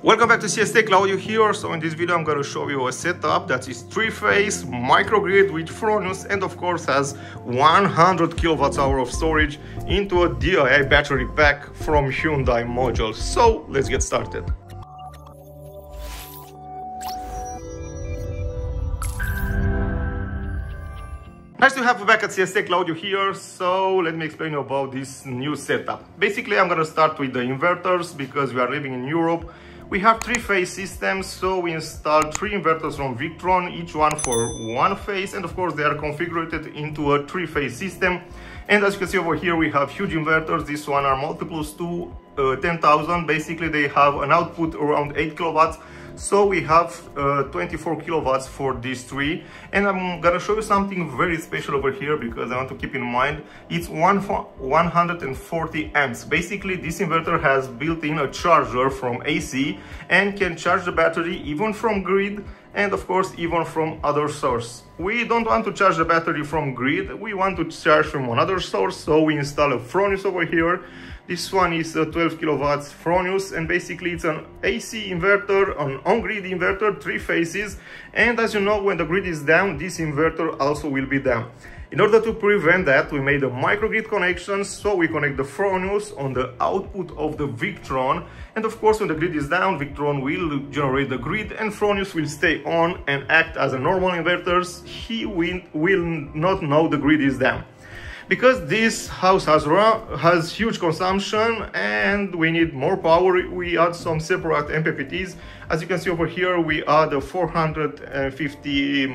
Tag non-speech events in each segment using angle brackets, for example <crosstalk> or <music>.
Welcome back to CST Claudiu here. So in this video I'm going to show you a setup that is three-phase microgrid with Fronius and of course has 100 kilowatts hour of storage into a DIY battery pack from Hyundai Modules. So let's get started. Nice to have you back at CST Claudiu here. So let me explain you about this new setup. Basically I'm going to start with the inverters because we are living in Europe we have three-phase systems, so we installed three inverters from Victron, each one for one phase, and of course they are configured into a three-phase system. And as you can see over here, we have huge inverters. This one are MultiPlus-II uh, 10,000. Basically, they have an output around 8 kilowatts so we have uh, 24 kilowatts for these three. And I'm gonna show you something very special over here because I want to keep in mind it's one 140 amps. Basically, this inverter has built in a charger from AC and can charge the battery even from grid and of course even from other source. We don't want to charge the battery from grid, we want to charge from another source, so we install a Fronius over here this one is a 12 kilowatts Fronius and basically it's an AC inverter, an on-grid inverter, three phases. And as you know, when the grid is down, this inverter also will be down. In order to prevent that, we made a microgrid connection, so we connect the Fronius on the output of the Victron. And of course, when the grid is down, Victron will generate the grid and Fronius will stay on and act as a normal inverter. He will, will not know the grid is down because this house has has huge consumption and we need more power we add some separate MPPTs as you can see over here we add a 450 uh,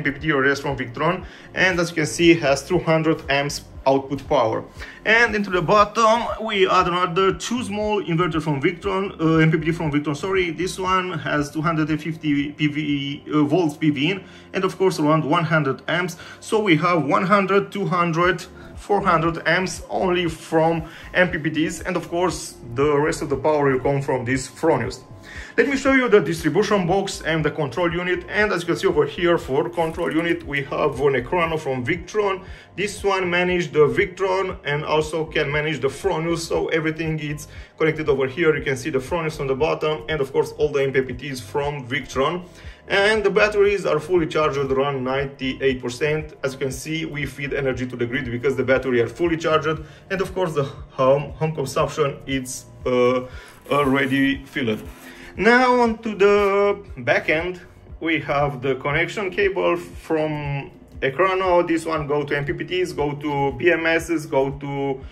MPPT arrays from Victron and as you can see has 200 amps output power. And into the bottom, we add another two small inverter from Victron, uh, MPPT from Victron, sorry. This one has 250 PV, uh, volts PV in, and of course around 100 amps. So we have 100, 200, 400 amps only from MPPTs, and of course the rest of the power will come from this Fronius. Let me show you the distribution box and the control unit. And as you can see over here for control unit, we have an Ekrano from Victron. This one manages the Victron and also can manage the Fronius. So everything is connected over here. You can see the Fronius on the bottom and of course all the MPPTs from Victron. And the batteries are fully charged around 98%. As you can see, we feed energy to the grid because the battery are fully charged. And of course the home, home consumption is uh, already filled. Now onto the back end, we have the connection cable from Ekrano. This one go to MPPTs, go to BMSs, go to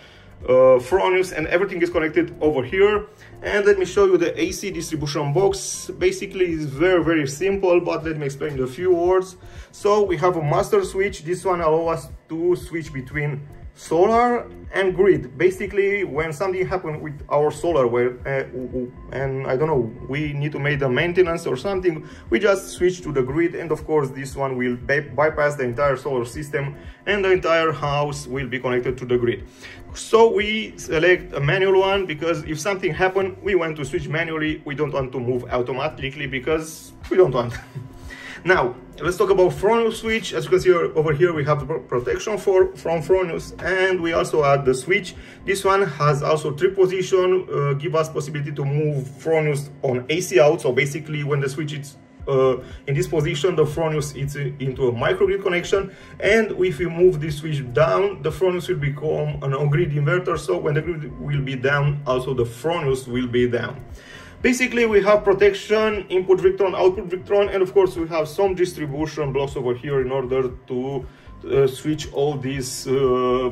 uh, Fronius, and everything is connected over here. And let me show you the AC distribution box. Basically, it's very, very simple, but let me explain in a few words. So we have a master switch. This one allows us to switch between solar and grid. Basically when something happened with our solar where uh, and i don't know we need to make the maintenance or something we just switch to the grid and of course this one will bypass the entire solar system and the entire house will be connected to the grid. So we select a manual one because if something happened we want to switch manually. We don't want to move automatically because we don't want <laughs> Now, let's talk about Fronius switch. As you can see over here, we have the protection for from Fronius, and we also add the switch. This one has also three position, uh, give us possibility to move Fronius on AC out. So basically, when the switch is uh, in this position, the Fronius is into a microgrid connection. And if we move this switch down, the Fronius will become an on-grid inverter. So when the grid will be down, also the Fronius will be down. Basically, we have protection, input Victron, output Victron, and of course we have some distribution blocks over here in order to uh, switch all these uh,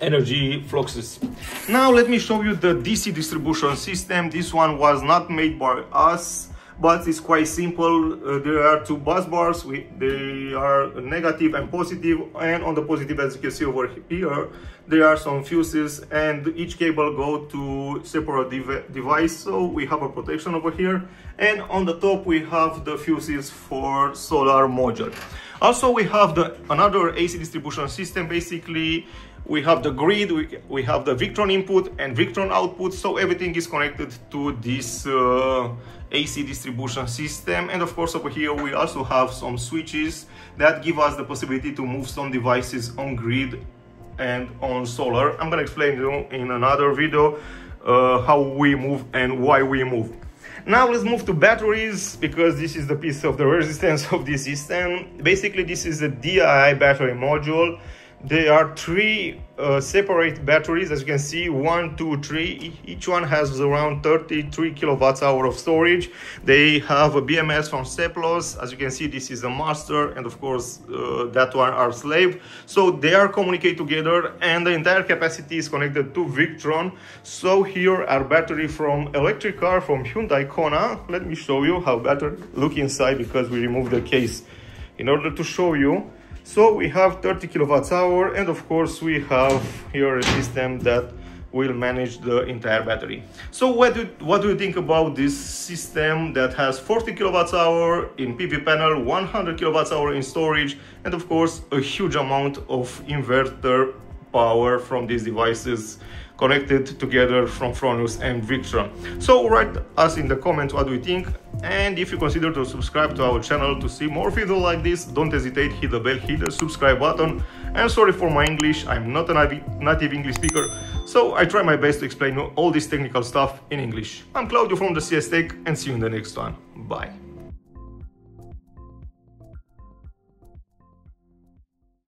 energy fluxes. Now let me show you the DC distribution system. This one was not made by us but it's quite simple. Uh, there are two bus bars, we, they are negative and positive, and on the positive, as you can see over here, there are some fuses, and each cable go to separate dev device, so we have a protection over here, and on the top we have the fuses for solar module. Also, we have the another AC distribution system, basically we have the grid, we, we have the Victron input and Victron output, so everything is connected to this uh, AC distribution system. And of course over here we also have some switches that give us the possibility to move some devices on grid and on solar. I'm gonna explain you in another video uh, how we move and why we move. Now let's move to batteries because this is the piece of the resistance <laughs> of this system. Basically this is a DIY battery module there are three uh, separate batteries, as you can see, one, two, three. Each one has around 33 kilowatts hour of storage. They have a BMS from Seplos. As you can see, this is a master, and of course, uh, that one are slave. So they are communicate together, and the entire capacity is connected to Victron. So here are battery from electric car from Hyundai Kona. Let me show you how battery look inside because we removed the case in order to show you so we have 30 kilowatts hour and of course we have here a system that will manage the entire battery. So what do, what do you think about this system that has 40 kilowatts hour in PV panel, 100 kilowatts hour in storage, and of course a huge amount of inverter power from these devices connected together from Fronius and Victron. So write us in the comments what do you think and if you consider to subscribe to our channel to see more videos like this, don't hesitate, hit the bell, hit the subscribe button. And sorry for my English, I'm not a native English speaker, so I try my best to explain all this technical stuff in English. I'm Claudiu from the CS Tech and see you in the next one. Bye.